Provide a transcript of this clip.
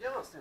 Gdzie on z tym